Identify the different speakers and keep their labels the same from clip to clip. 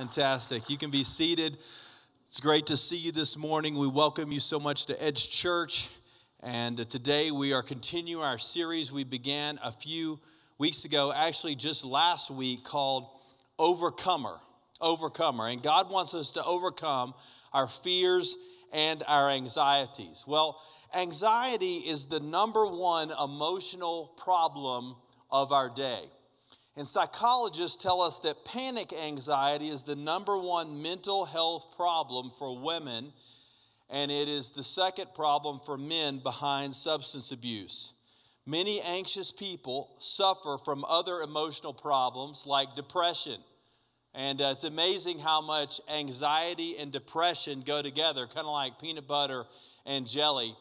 Speaker 1: Fantastic. You can be seated. It's great to see you this morning. We welcome you so much to Edge Church. And today we are continuing our series we began a few weeks ago, actually, just last week, called Overcomer. Overcomer. And God wants us to overcome our fears and our anxieties. Well, anxiety is the number one emotional problem of our day. And psychologists tell us that panic anxiety is the number one mental health problem for women, and it is the second problem for men behind substance abuse. Many anxious people suffer from other emotional problems like depression. And uh, it's amazing how much anxiety and depression go together, kind of like peanut butter and jelly.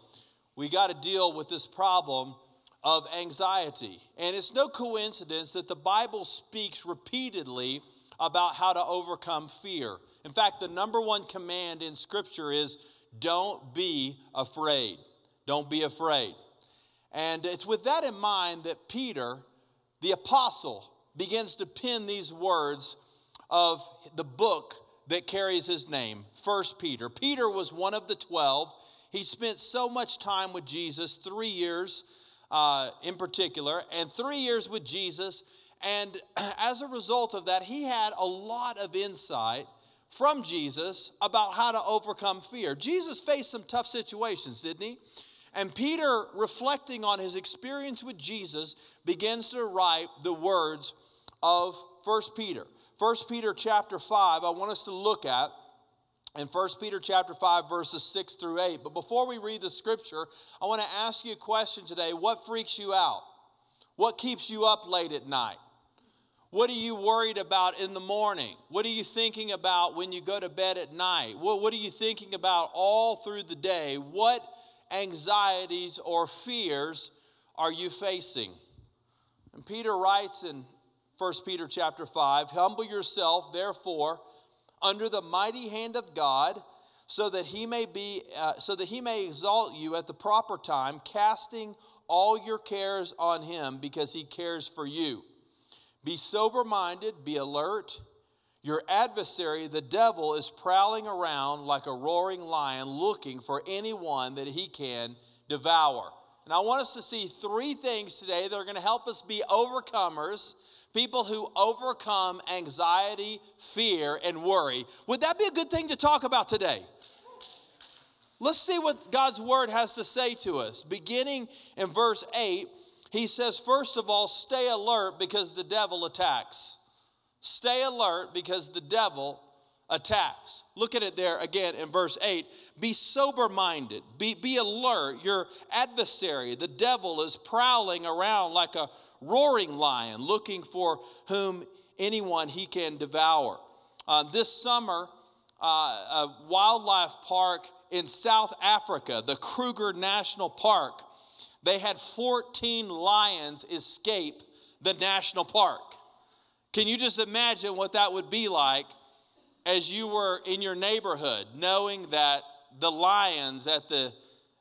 Speaker 1: We got to deal with this problem of anxiety. And it's no coincidence that the Bible speaks repeatedly about how to overcome fear. In fact, the number one command in Scripture is don't be afraid. Don't be afraid. And it's with that in mind that Peter, the apostle, begins to pen these words of the book that carries his name, First Peter. Peter was one of the 12. He spent so much time with Jesus, three years uh, in particular, and three years with Jesus. And as a result of that, he had a lot of insight from Jesus about how to overcome fear. Jesus faced some tough situations, didn't he? And Peter, reflecting on his experience with Jesus, begins to write the words of First Peter. First Peter chapter 5, I want us to look at in 1 Peter chapter 5 verses 6 through 8. But before we read the scripture, I want to ask you a question today. What freaks you out? What keeps you up late at night? What are you worried about in the morning? What are you thinking about when you go to bed at night? What, what are you thinking about all through the day? What anxieties or fears are you facing? And Peter writes in 1 Peter chapter 5, humble yourself therefore under the mighty hand of God, so that he may be uh, so that he may exalt you at the proper time, casting all your cares on him because he cares for you. Be sober minded, be alert. Your adversary, the devil, is prowling around like a roaring lion looking for anyone that he can devour. And I want us to see three things today that are going to help us be overcomers people who overcome anxiety, fear, and worry. Would that be a good thing to talk about today? Let's see what God's word has to say to us. Beginning in verse 8, he says, First of all, stay alert because the devil attacks. Stay alert because the devil attacks. Look at it there again in verse 8. Be sober minded, be, be alert. Your adversary, the devil, is prowling around like a roaring lion, looking for whom anyone he can devour. Uh, this summer, uh, a wildlife park in South Africa, the Kruger National Park, they had 14 lions escape the national park. Can you just imagine what that would be like as you were in your neighborhood, knowing that the lions at the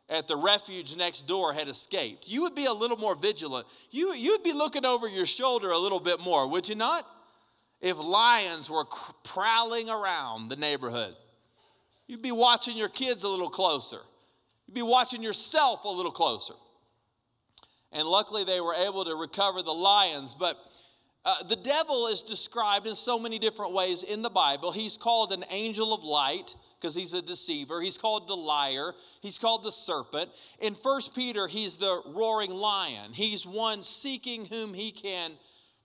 Speaker 1: at the refuge next door had escaped, you would be a little more vigilant. You, you'd be looking over your shoulder a little bit more, would you not? If lions were prowling around the neighborhood, you'd be watching your kids a little closer. You'd be watching yourself a little closer. And luckily, they were able to recover the lions. But uh, the devil is described in so many different ways in the Bible. He's called an angel of light because he's a deceiver. He's called the liar. He's called the serpent. In First Peter, he's the roaring lion. He's one seeking whom he can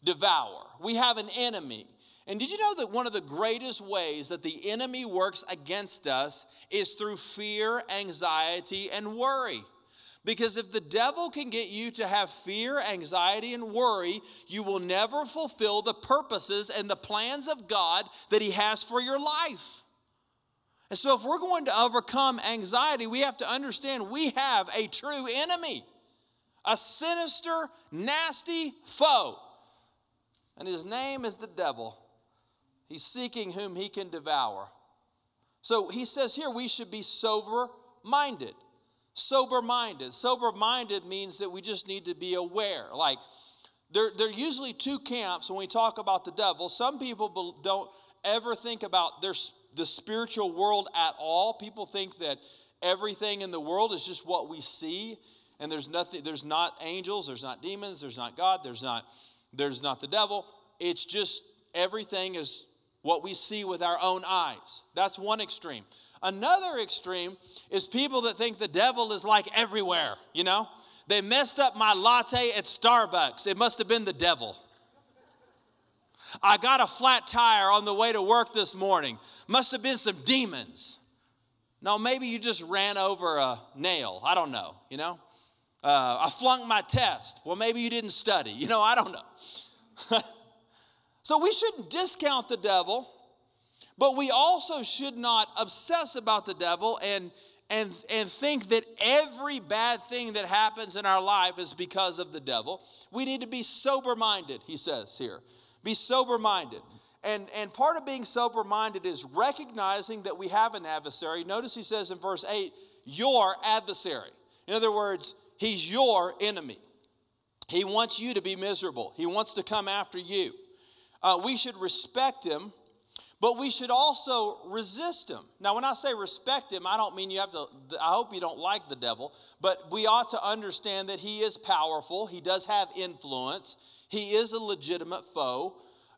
Speaker 1: devour. We have an enemy. And did you know that one of the greatest ways that the enemy works against us is through fear, anxiety, and worry? Because if the devil can get you to have fear, anxiety, and worry, you will never fulfill the purposes and the plans of God that He has for your life. And so, if we're going to overcome anxiety, we have to understand we have a true enemy, a sinister, nasty foe. And his name is the devil. He's seeking whom he can devour. So, he says here we should be sober minded sober minded. Sober minded means that we just need to be aware. Like there, there are usually two camps when we talk about the devil. Some people don't ever think about their, the spiritual world at all. People think that everything in the world is just what we see, and there's nothing, there's not angels, there's not demons, there's not God, there's not, there's not the devil. It's just everything is what we see with our own eyes. That's one extreme. Another extreme is people that think the devil is like everywhere, you know? They messed up my latte at Starbucks. It must have been the devil. I got a flat tire on the way to work this morning. Must have been some demons. No, maybe you just ran over a nail. I don't know, you know? Uh, I flunked my test. Well, maybe you didn't study. You know, I don't know. so we shouldn't discount the devil, but we also should not obsess about the devil and and, and think that every bad thing that happens in our life is because of the devil. We need to be sober minded, he says here. Be sober minded. And, and part of being sober minded is recognizing that we have an adversary. Notice he says in verse 8, your adversary. In other words, he's your enemy. He wants you to be miserable, he wants to come after you. Uh, we should respect him but we should also resist him. Now, when I say respect him, I don't mean you have to, I hope you don't like the devil, but we ought to understand that he is powerful, he does have influence, he is a legitimate foe.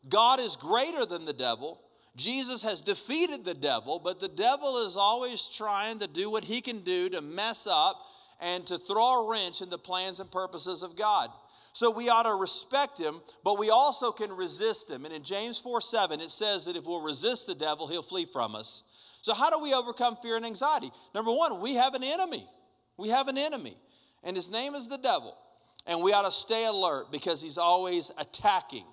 Speaker 1: God is greater than the devil. Jesus has defeated the devil, but the devil is always trying to do what he can do to mess up and to throw a wrench in the plans and purposes of God. So we ought to respect him, but we also can resist him. And in James 4 7, it says that if we'll resist the devil, he'll flee from us. So, how do we overcome fear and anxiety? Number one, we have an enemy. We have an enemy, and his name is the devil. And we ought to stay alert because he's always attacking.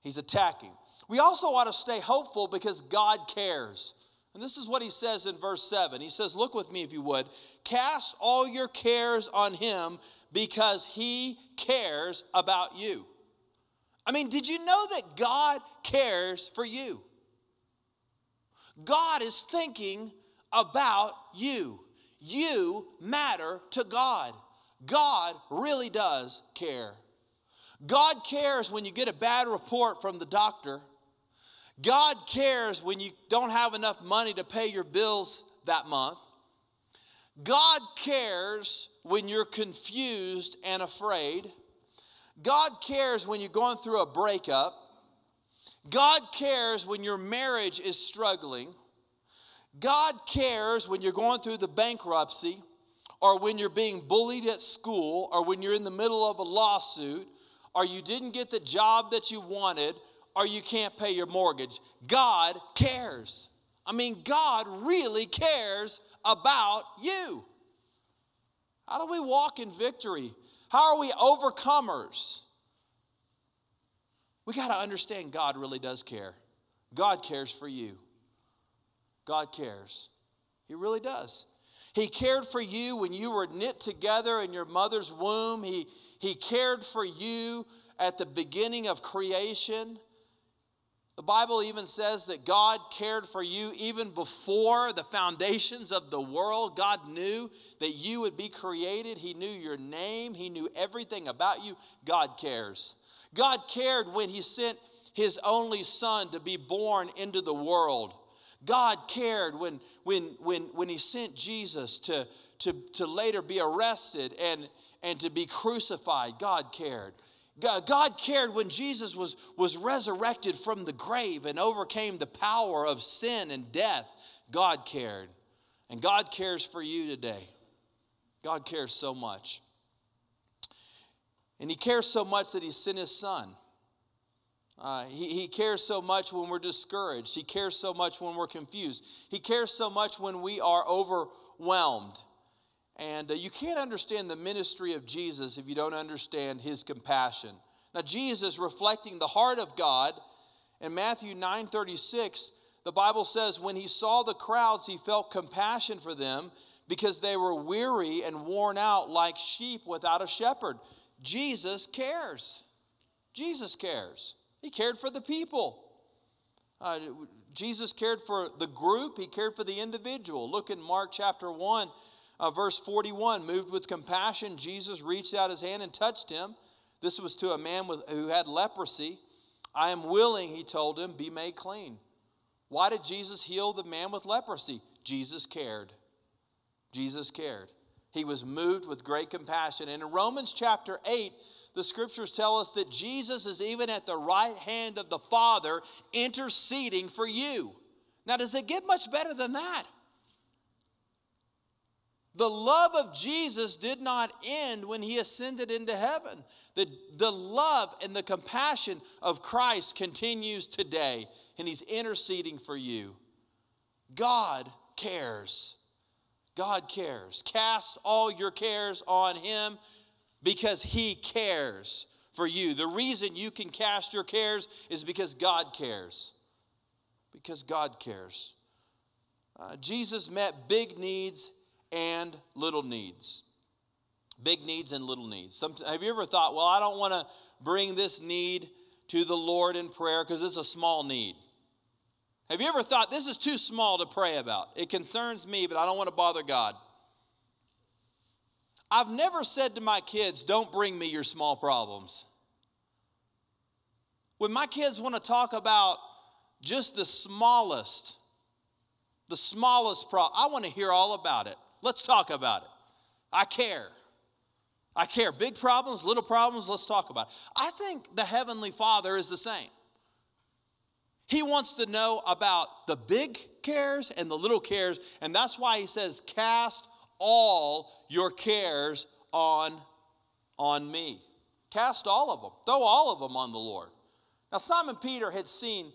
Speaker 1: He's attacking. We also ought to stay hopeful because God cares. And this is what he says in verse 7. He says, Look with me if you would. Cast all your cares on him because he cares about you. I mean, did you know that God cares for you? God is thinking about you. You matter to God. God really does care. God cares when you get a bad report from the doctor. God cares when you don't have enough money to pay your bills that month. God cares when you're confused and afraid. God cares when you're going through a breakup. God cares when your marriage is struggling. God cares when you're going through the bankruptcy or when you're being bullied at school or when you're in the middle of a lawsuit or you didn't get the job that you wanted or you can't pay your mortgage. God cares. I mean, God really cares about you. How do we walk in victory? How are we overcomers? We got to understand God really does care. God cares for you. God cares. He really does. He cared for you when you were knit together in your mother's womb. He, he cared for you at the beginning of creation. The Bible even says that God cared for you even before the foundations of the world. God knew that you would be created. He knew your name, He knew everything about you. God cares. God cared when He sent His only Son to be born into the world. God cared when, when, when, when He sent Jesus to, to, to later be arrested and, and to be crucified. God cared. God cared when Jesus was, was resurrected from the grave and overcame the power of sin and death. God cared. And God cares for you today. God cares so much. And He cares so much that He sent His Son. Uh, he, he cares so much when we're discouraged. He cares so much when we're confused. He cares so much when we are overwhelmed. And uh, you can't understand the ministry of Jesus if you don't understand his compassion. Now, Jesus, reflecting the heart of God, in Matthew 9 36, the Bible says, when he saw the crowds, he felt compassion for them because they were weary and worn out like sheep without a shepherd. Jesus cares. Jesus cares. He cared for the people. Uh, Jesus cared for the group, he cared for the individual. Look in Mark chapter 1 uh, verse 41 moved with compassion, Jesus reached out his hand and touched him. This was to a man with, who had leprosy. I am willing, he told him, be made clean. Why did Jesus heal the man with leprosy? Jesus cared. Jesus cared. He was moved with great compassion. And in Romans chapter 8, the scriptures tell us that Jesus is even at the right hand of the Father interceding for you. Now, does it get much better than that? The love of Jesus did not end when he ascended into heaven. The, the love and the compassion of Christ continues today, and he's interceding for you. God cares. God cares. Cast all your cares on him because he cares for you. The reason you can cast your cares is because God cares. Because God cares. Uh, Jesus met big needs and little needs. Big needs and little needs. Some, have you ever thought, well, I don't want to bring this need to the Lord in prayer because it's a small need? Have you ever thought this is too small to pray about? It concerns me, but I don't want to bother God. I've never said to my kids, don't bring me your small problems. When my kids want to talk about just the smallest, the smallest problem, I want to hear all about it. Let's talk about it. I care. I care. Big problems, little problems, let's talk about it. I think the Heavenly Father is the same. He wants to know about the big cares and the little cares, and that's why he says, Cast all your cares on, on me. Cast all of them. Throw all of them on the Lord. Now, Simon Peter had seen,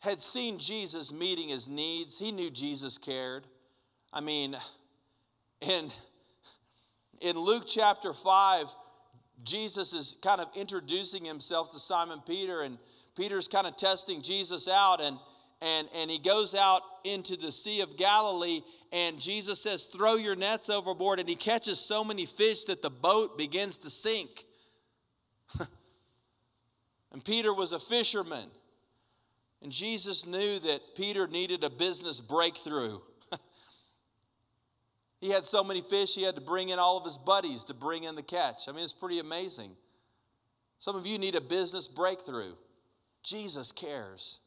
Speaker 1: had seen Jesus meeting his needs. He knew Jesus cared. I mean, in, in Luke chapter 5, Jesus is kind of introducing himself to Simon Peter, and Peter's kind of testing Jesus out, and, and, and he goes out into the Sea of Galilee, and Jesus says, Throw your nets overboard, and he catches so many fish that the boat begins to sink. and Peter was a fisherman, and Jesus knew that Peter needed a business breakthrough. He had so many fish, he had to bring in all of his buddies to bring in the catch. I mean, it's pretty amazing. Some of you need a business breakthrough. Jesus cares.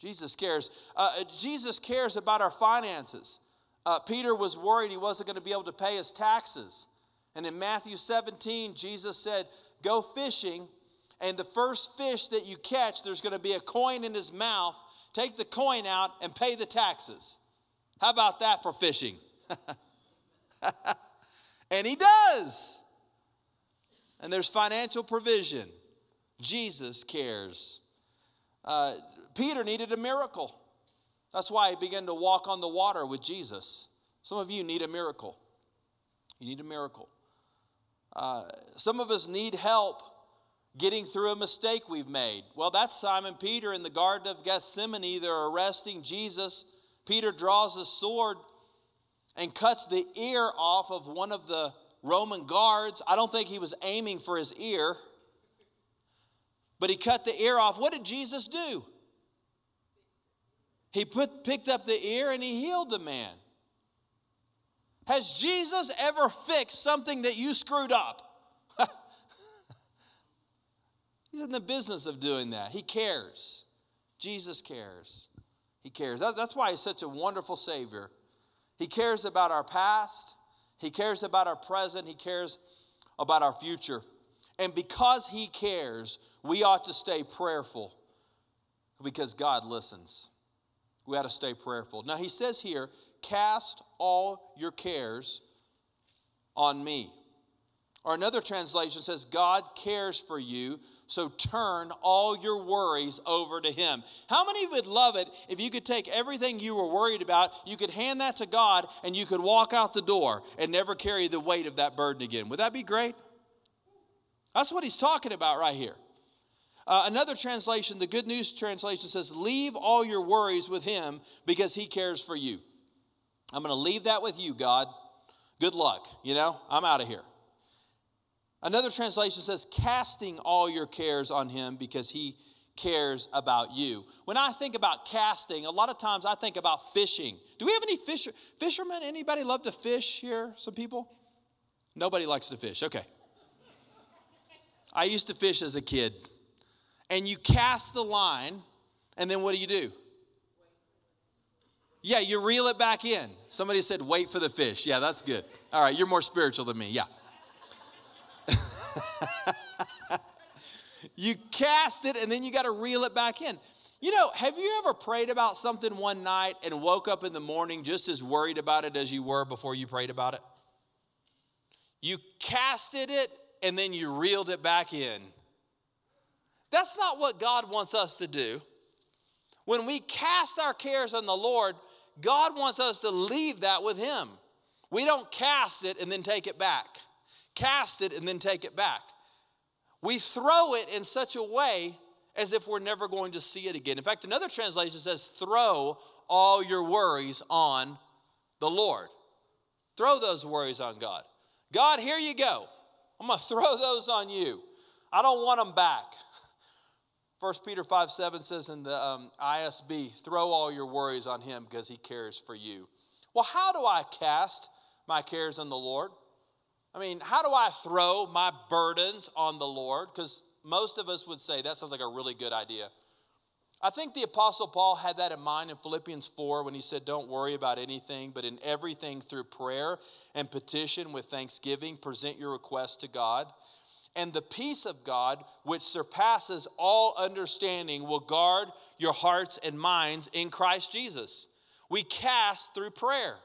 Speaker 1: Jesus cares. Uh, Jesus cares about our finances. Uh, Peter was worried he wasn't going to be able to pay his taxes. And in Matthew 17, Jesus said, Go fishing, and the first fish that you catch, there's going to be a coin in his mouth. Take the coin out and pay the taxes. How about that for fishing? and he does. And there's financial provision. Jesus cares. Uh, Peter needed a miracle. That's why he began to walk on the water with Jesus. Some of you need a miracle. You need a miracle. Uh, some of us need help getting through a mistake we've made. Well, that's Simon Peter in the Garden of Gethsemane. They're arresting Jesus. Peter draws a sword and cuts the ear off of one of the Roman guards. I don't think he was aiming for his ear, but he cut the ear off. What did Jesus do? He put, picked up the ear and he healed the man. Has Jesus ever fixed something that you screwed up? He's in the business of doing that. He cares. Jesus cares. He cares. That's why he's such a wonderful Savior. He cares about our past, He cares about our present, He cares about our future. And because He cares, we ought to stay prayerful because God listens. We ought to stay prayerful. Now, He says here, cast all your cares on me. Or another translation says, God cares for you, so turn all your worries over to Him. How many would love it if you could take everything you were worried about, you could hand that to God, and you could walk out the door and never carry the weight of that burden again? Would that be great? That's what He's talking about right here. Uh, another translation, the Good News translation says, Leave all your worries with Him because He cares for you. I'm going to leave that with you, God. Good luck. You know, I'm out of here. Another translation says, casting all your cares on him because he cares about you. When I think about casting, a lot of times I think about fishing. Do we have any fisher, fishermen? Anybody love to fish here? Some people? Nobody likes to fish. Okay. I used to fish as a kid. And you cast the line, and then what do you do? Yeah, you reel it back in. Somebody said, wait for the fish. Yeah, that's good. All right, you're more spiritual than me. Yeah. you cast it, and then you got to reel it back in. You know, have you ever prayed about something one night and woke up in the morning just as worried about it as you were before you prayed about it? You casted it and then you reeled it back in. That's not what God wants us to do. When we cast our cares on the Lord, God wants us to leave that with Him. We don't cast it and then take it back, cast it and then take it back. We throw it in such a way as if we're never going to see it again. In fact, another translation says, throw all your worries on the Lord. Throw those worries on God. God, here you go. I'm going to throw those on you. I don't want them back. 1 Peter 5 7 says in the um, ISV, throw all your worries on him because he cares for you. Well, how do I cast my cares on the Lord? I mean, how do I throw my burdens on the Lord? Because most of us would say that sounds like a really good idea. I think the Apostle Paul had that in mind in Philippians 4 when he said, Don't worry about anything, but in everything through prayer and petition with thanksgiving, present your requests to God. And the peace of God, which surpasses all understanding, will guard your hearts and minds in Christ Jesus. We cast through prayer.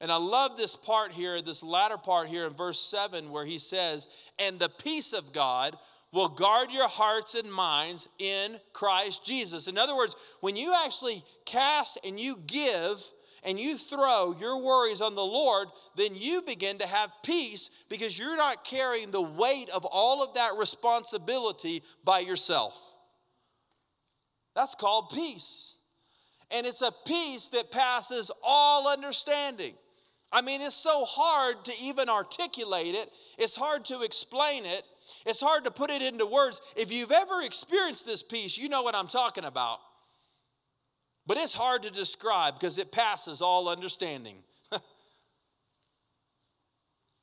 Speaker 1: And I love this part here, this latter part here in verse 7, where he says, And the peace of God will guard your hearts and minds in Christ Jesus. In other words, when you actually cast and you give and you throw your worries on the Lord, then you begin to have peace because you're not carrying the weight of all of that responsibility by yourself. That's called peace. And it's a peace that passes all understanding. I mean, it's so hard to even articulate it, it's hard to explain it, it's hard to put it into words. If you've ever experienced this peace, you know what I'm talking about. But it's hard to describe because it passes all understanding.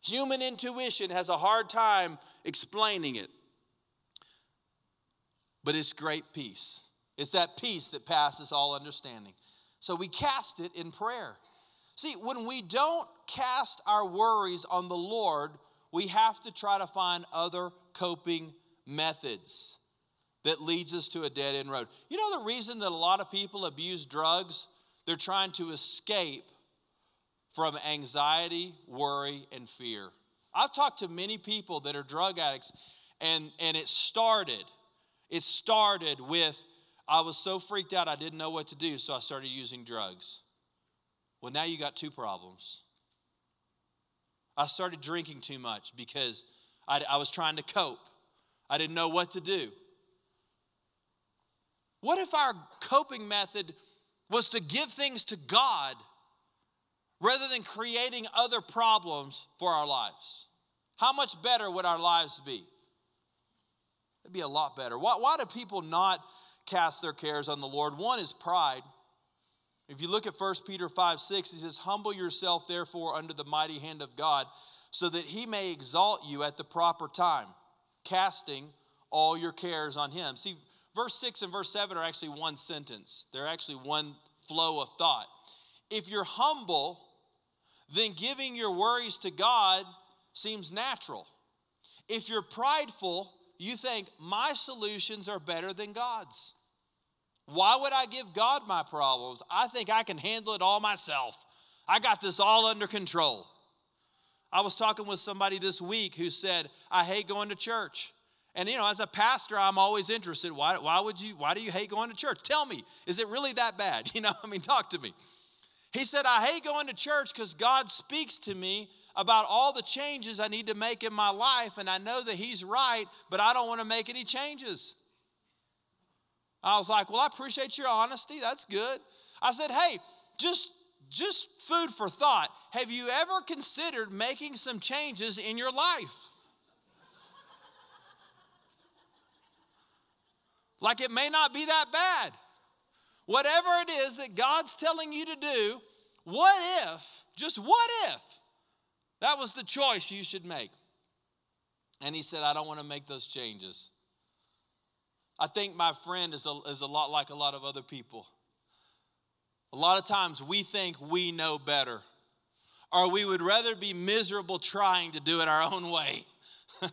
Speaker 1: Human intuition has a hard time explaining it. But it's great peace. It's that peace that passes all understanding. So we cast it in prayer. See, when we don't cast our worries on the Lord, we have to try to find other coping methods that leads us to a dead end road. You know the reason that a lot of people abuse drugs? They're trying to escape from anxiety, worry, and fear. I've talked to many people that are drug addicts, and, and it started. It started with I was so freaked out I didn't know what to do, so I started using drugs. Well, now you got two problems. I started drinking too much because I, I was trying to cope. I didn't know what to do. What if our coping method was to give things to God rather than creating other problems for our lives? How much better would our lives be? It'd be a lot better. Why, why do people not cast their cares on the Lord? One is pride. If you look at 1 Peter 5 6, he says, Humble yourself, therefore, under the mighty hand of God, so that he may exalt you at the proper time, casting all your cares on him. See, verse 6 and verse 7 are actually one sentence, they're actually one flow of thought. If you're humble, then giving your worries to God seems natural. If you're prideful, you think my solutions are better than God's. Why would I give God my problems? I think I can handle it all myself. I got this all under control. I was talking with somebody this week who said, I hate going to church. And you know, as a pastor, I'm always interested. Why, why would you, why do you hate going to church? Tell me, is it really that bad? You know, I mean, talk to me. He said, I hate going to church because God speaks to me about all the changes I need to make in my life, and I know that He's right, but I don't want to make any changes. I was like, Well, I appreciate your honesty. That's good. I said, Hey, just just food for thought. Have you ever considered making some changes in your life? Like it may not be that bad. Whatever it is that God's telling you to do, what if, just what if, that was the choice you should make? And he said, I don't want to make those changes. I think my friend is a, is a lot like a lot of other people. A lot of times we think we know better, or we would rather be miserable trying to do it our own way.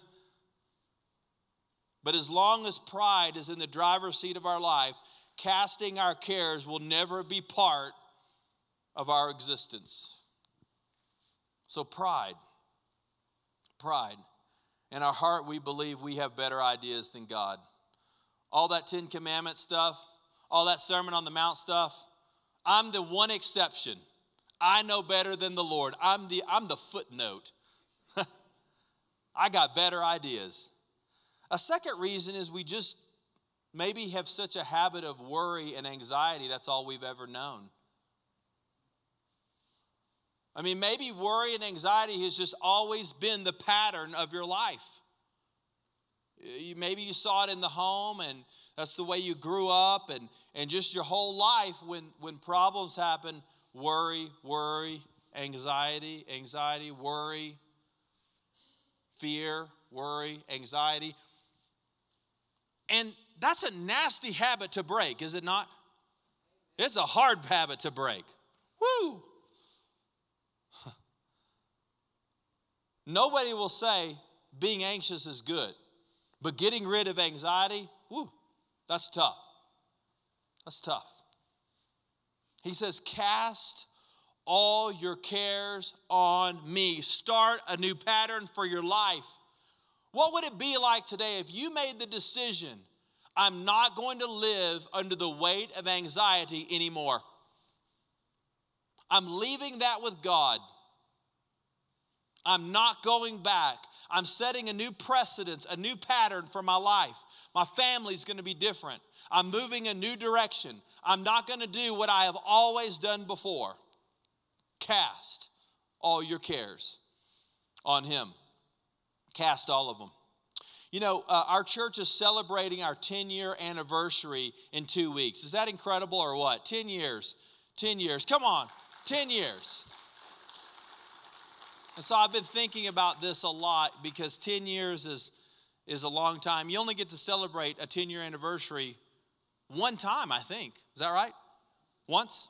Speaker 1: but as long as pride is in the driver's seat of our life, casting our cares will never be part of our existence. So, pride, pride. In our heart, we believe we have better ideas than God. All that Ten Commandment stuff, all that Sermon on the Mount stuff, I'm the one exception. I know better than the Lord. I'm the, I'm the footnote. I got better ideas. A second reason is we just maybe have such a habit of worry and anxiety, that's all we've ever known. I mean, maybe worry and anxiety has just always been the pattern of your life. Maybe you saw it in the home and that's the way you grew up and, and just your whole life when, when problems happen, worry, worry, anxiety, anxiety, worry, fear, worry, anxiety. And that's a nasty habit to break, is it not? It's a hard habit to break. Woo! Nobody will say being anxious is good, but getting rid of anxiety, whoo, that's tough. That's tough. He says, Cast all your cares on me. Start a new pattern for your life. What would it be like today if you made the decision, I'm not going to live under the weight of anxiety anymore? I'm leaving that with God. I'm not going back. I'm setting a new precedence, a new pattern for my life. My family's going to be different. I'm moving a new direction. I'm not going to do what I have always done before. Cast all your cares on Him. Cast all of them. You know, uh, our church is celebrating our 10 year anniversary in two weeks. Is that incredible or what? 10 years. 10 years. Come on, 10 years. And so I've been thinking about this a lot because 10 years is, is a long time. You only get to celebrate a 10 year anniversary one time, I think. Is that right? Once?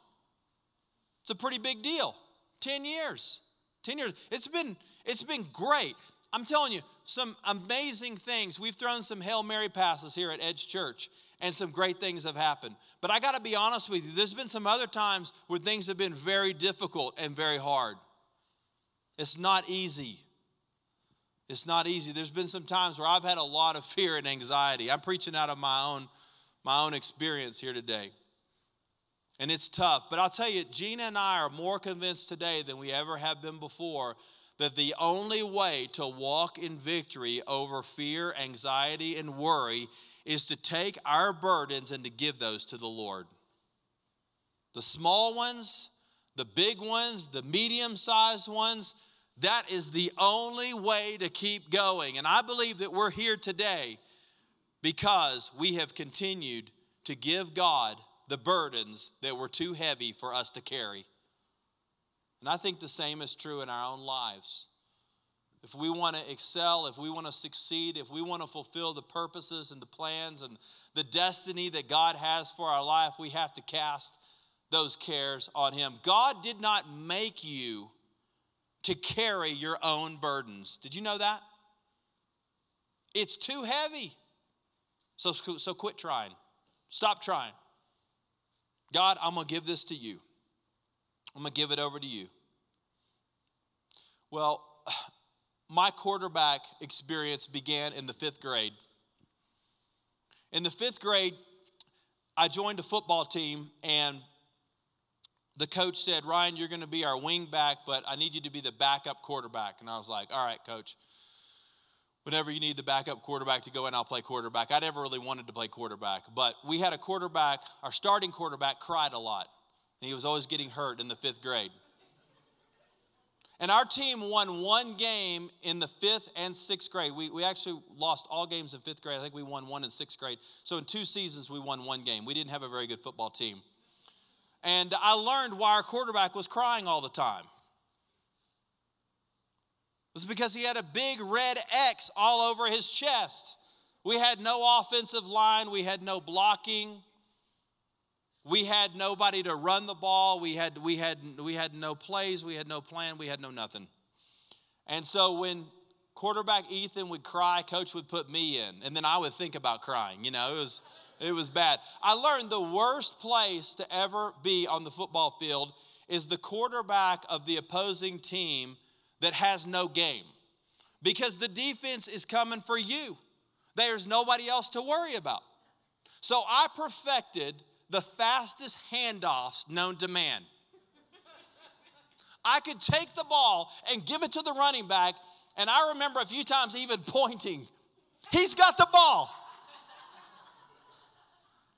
Speaker 1: It's a pretty big deal. 10 years. 10 years. It's been, it's been great. I'm telling you, some amazing things. We've thrown some Hail Mary passes here at Edge Church, and some great things have happened. But I got to be honest with you, there's been some other times where things have been very difficult and very hard. It's not easy. It's not easy. There's been some times where I've had a lot of fear and anxiety. I'm preaching out of my own my own experience here today. And it's tough, but I'll tell you, Gina and I are more convinced today than we ever have been before that the only way to walk in victory over fear, anxiety, and worry is to take our burdens and to give those to the Lord. The small ones the big ones, the medium sized ones, that is the only way to keep going. And I believe that we're here today because we have continued to give God the burdens that were too heavy for us to carry. And I think the same is true in our own lives. If we want to excel, if we want to succeed, if we want to fulfill the purposes and the plans and the destiny that God has for our life, we have to cast those cares on him. God did not make you to carry your own burdens. Did you know that? It's too heavy. So, so quit trying. Stop trying. God, I'm going to give this to you. I'm going to give it over to you. Well, my quarterback experience began in the fifth grade. In the fifth grade, I joined a football team, and the coach said, Ryan, you're going to be our wing back, but I need you to be the backup quarterback. And I was like, all right, coach. Whenever you need the backup quarterback to go in, I'll play quarterback. I never really wanted to play quarterback, but we had a quarterback, our starting quarterback cried a lot. And he was always getting hurt in the fifth grade. And our team won one game in the fifth and sixth grade. We, we actually lost all games in fifth grade. I think we won one in sixth grade. So in two seasons, we won one game. We didn't have a very good football team. And I learned why our quarterback was crying all the time. It was because he had a big red X all over his chest. We had no offensive line, we had no blocking. We had nobody to run the ball. We had, we, had, we had no plays. We had no plan. We had no nothing. And so when quarterback Ethan would cry, coach would put me in. And then I would think about crying. You know, it was, it was bad. I learned the worst place to ever be on the football field is the quarterback of the opposing team that has no game because the defense is coming for you. There's nobody else to worry about. So I perfected the fastest handoffs known to man. I could take the ball and give it to the running back, and I remember a few times even pointing. He's got the ball.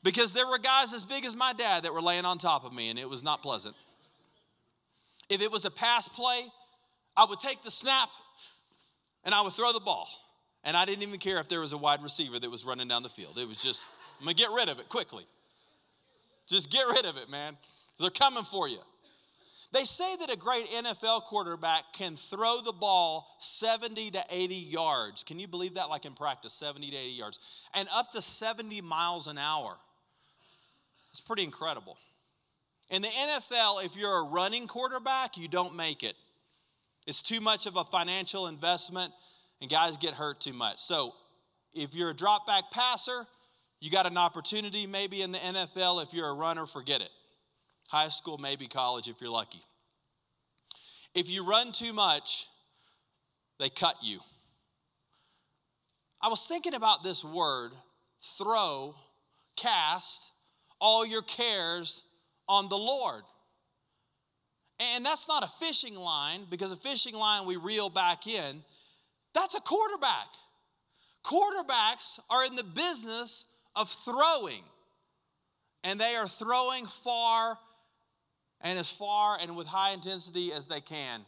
Speaker 1: Because there were guys as big as my dad that were laying on top of me, and it was not pleasant. If it was a pass play, I would take the snap and I would throw the ball. And I didn't even care if there was a wide receiver that was running down the field. It was just, I'm gonna get rid of it quickly. Just get rid of it, man. They're coming for you. They say that a great NFL quarterback can throw the ball 70 to 80 yards. Can you believe that? Like in practice, 70 to 80 yards, and up to 70 miles an hour. It's pretty incredible. In the NFL, if you're a running quarterback, you don't make it. It's too much of a financial investment, and guys get hurt too much. So, if you're a drop back passer, you got an opportunity maybe in the NFL. If you're a runner, forget it. High school, maybe college if you're lucky. If you run too much, they cut you. I was thinking about this word throw, cast all your cares on the Lord. And that's not a fishing line because a fishing line we reel back in. That's a quarterback. Quarterbacks are in the business of throwing, and they are throwing far and as far and with high intensity as they can.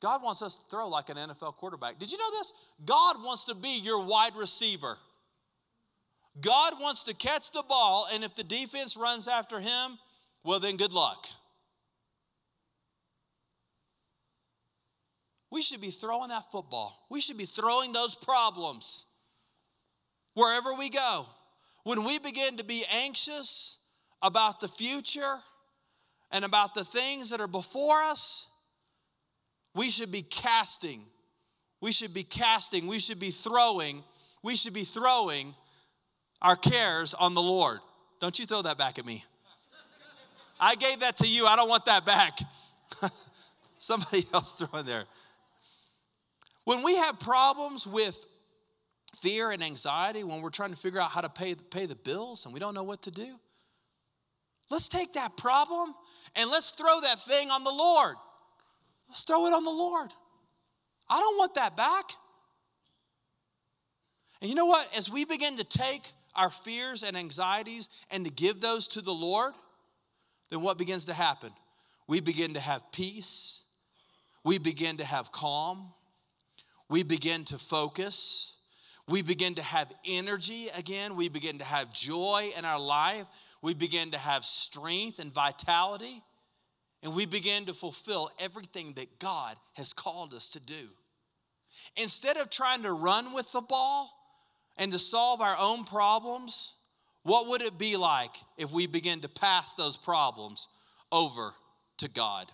Speaker 1: God wants us to throw like an NFL quarterback. Did you know this? God wants to be your wide receiver. God wants to catch the ball, and if the defense runs after him, well, then good luck. We should be throwing that football. We should be throwing those problems wherever we go. When we begin to be anxious about the future and about the things that are before us, we should be casting. We should be casting. We should be throwing. We should be throwing our cares on the Lord. Don't you throw that back at me. I gave that to you. I don't want that back. Somebody else throw in there. When we have problems with fear and anxiety, when we're trying to figure out how to pay, pay the bills and we don't know what to do, let's take that problem and let's throw that thing on the Lord. Let's throw it on the Lord. I don't want that back. And you know what? As we begin to take our fears and anxieties and to give those to the Lord, then what begins to happen? We begin to have peace. We begin to have calm. We begin to focus. We begin to have energy again. We begin to have joy in our life. We begin to have strength and vitality. And we begin to fulfill everything that God has called us to do. Instead of trying to run with the ball, and to solve our own problems, what would it be like if we begin to pass those problems over to God?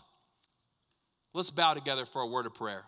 Speaker 1: Let's bow together for a word of prayer.